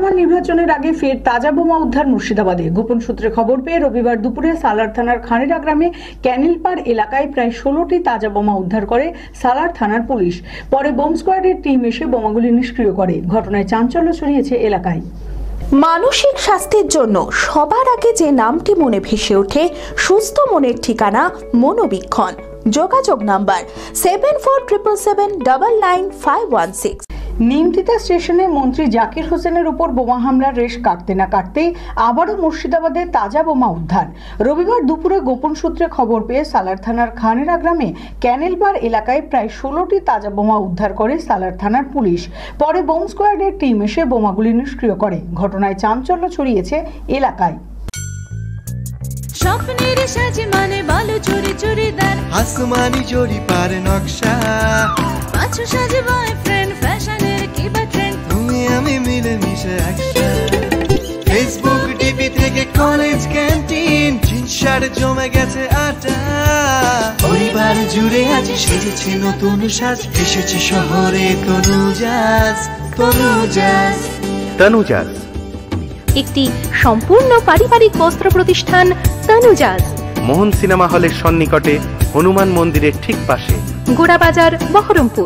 লোকসভা নির্বাচনের আগে ফের তাজা বোমা উদ্ধার মুর্শিদাবাদে। গোপন সূত্রে খবর পেয়ে রবিবার দুপুরে সালার থানার খানিরা গ্রামে ক্যানেলপাড় এলাকায় প্রায় ষোলোটি তাজা বোমা উদ্ধার করে সালার থানার পুলিশ। পরে বোম স্কোয়াডের টিম এসে বোমাগুলি নিষ্ক্রিয় করে। ঘটনায় চাঞ্চল্য ছড়িয়েছে এলাকায়। মানসিক স্বাস্থ্যের জন্য সবার আগে যে নামটি মনে ভেসে ওঠে, সুস্থ মনের ঠিকানা মনোবীক্ষণ। যোগাযোগ number seven four triple seven double nine five one six Nimtita স্টেশনে মন্ত্রী জাকির হোসেনের উপর বোমা হামলার রেশ কাটতে না কাটতেই আবারও মুর্শিদাবাদে তাজা বোমা উদ্ধার। রবিবার দুপুরে গোপন সূত্রে খবর পেয়ে সালার থানার খানেরা গ্রামে ক্যানেলবার এলাকায় প্রায় ষোলোটি তাজা বোমা উদ্ধার করে সালার থানার পুলিশ। পরে বোম স্কোয়াডের টিম এসে বোমাগুলি নিষ্ক্রিয় করে। ঘটনায় চাঞ্চল্য ছড়িয়েছে এলাকায়। স্বপ্নের সাজে মানে বালু চুরি চুড়িদার আসমানি জড়ি পার নকশা। পাঁচশো সাজে বয়ফ্রেন্ড একসাথে। ফেসবুক টিভি থেকে কলেজ ক্যান্টিন জিনসার জমে গেছে আটা। পরিবার জুড়ে আজ সেজেছে নতুন সাজ এসেছে শহরে তনুজাজ। একটি সম্পূর্ণ পারিবারিক বস্ত্র প্রতিষ্ঠান তানুজাজ। মোহন সিনেমা হলের সন্নিকটে হনুমান মন্দিরের ঠিক পাশে। গোড়াবাজার বহরমপুর।